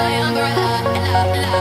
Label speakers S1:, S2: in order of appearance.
S1: my umbrella, love, love.